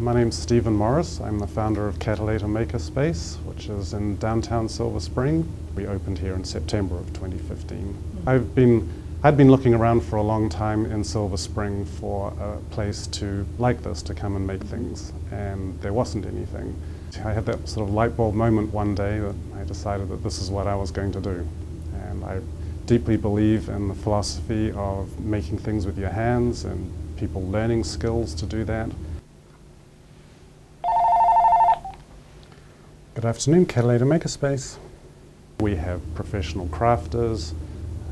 My name's Stephen Morris. I'm the founder of Catylator Makerspace, which is in downtown Silver Spring. We opened here in September of 2015. Mm. I've been, I'd been looking around for a long time in Silver Spring for a place to like this, to come and make mm-hmm. things, and there wasn't anything. I had that sort of light bulb moment one day that I decided that this is what I was going to do. And I deeply believe in the philosophy of making things with your hands and people learning skills to do that. Good afternoon, Catylator Makerspace. We have professional crafters,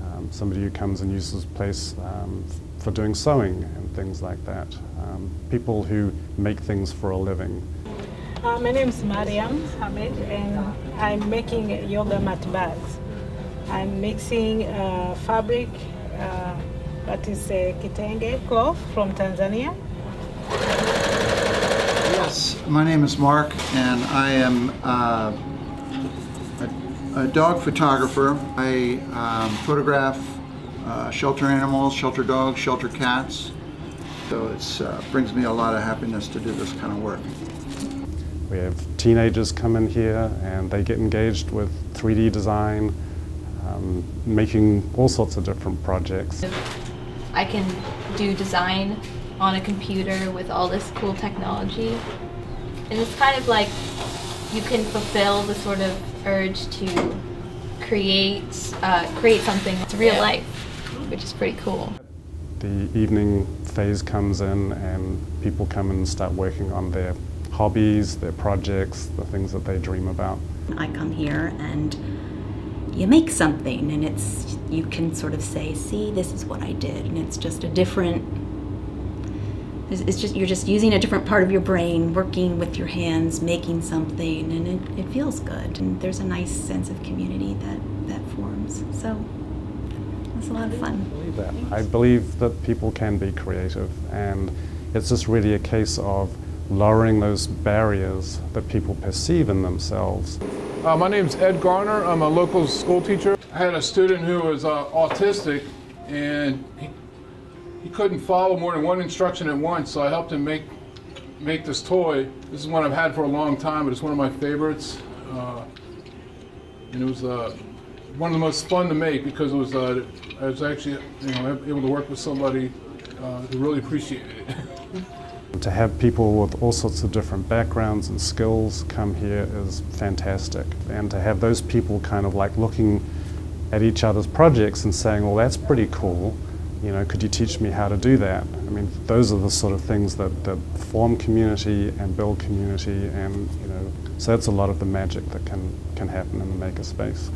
um, somebody who comes and uses the place um, for doing sewing and things like that. Um, people who make things for a living. Uh, my name is Mariam Hamid and I'm making yoga mat bags. I'm mixing uh, fabric uh, that is a kitenge cloth from Tanzania Yes, my name is Mark, and I am uh, a, a, dog photographer. I um, photograph uh, shelter animals, shelter dogs, shelter cats. So it uh, brings me a lot of happiness to do this kind of work. We have teenagers come in here and they get engaged with 3D design, um, making all sorts of different projects. I can do design on a computer with all this cool technology. And it's kind of like you can fulfill the sort of urge to create uh, create something that's real yeah. life, which is pretty cool. The evening phase comes in and people come and start working on their hobbies, their projects, the things that they dream about. I come here and you make something and it's you can sort of say, see, this is what I did, and it's just a different it's just you're just using a different part of your brain, working with your hands, making something, and it, it feels good. And there's a nice sense of community that that forms. So it's a lot of fun. I believe that. I believe that people can be creative, and it's just really a case of lowering those barriers that people perceive in themselves. Uh, my name is Ed Garner. I'm a local school teacher. I had a student who was uh, autistic, and he he couldn't follow more than one instruction at once, so I helped him make make this toy. This is one I've had for a long time, but it's one of my favorites. Uh, and it was uh, one of the most fun to make because it was uh, I was actually you know able to work with somebody uh, who really appreciated it. to have people with all sorts of different backgrounds and skills come here is fantastic, and to have those people kind of like looking at each other's projects and saying, well, that's pretty cool you know, could you teach me how to do that? I mean, those are the sort of things that, that form community and build community and, you know, so that's a lot of the magic that can, can happen in the makerspace.